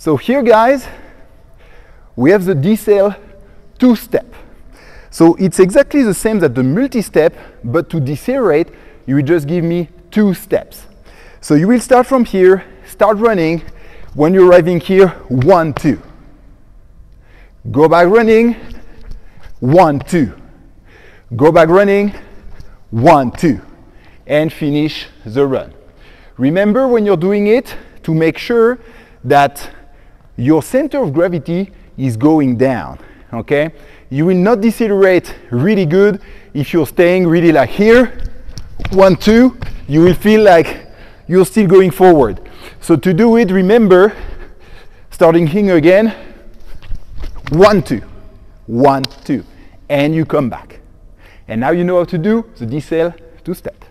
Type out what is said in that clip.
So here, guys, we have the decel two-step. So it's exactly the same as the multi-step, but to decelerate, you will just give me two steps. So you will start from here, start running. When you're arriving here, one, two. Go back running, one, two. Go back running, one, two. And finish the run. Remember when you're doing it to make sure that your center of gravity is going down, okay? You will not decelerate really good if you're staying really like here, one, two, you will feel like you're still going forward. So to do it, remember, starting here again, one, two, one, two, and you come back. And now you know how to do the decel two-step.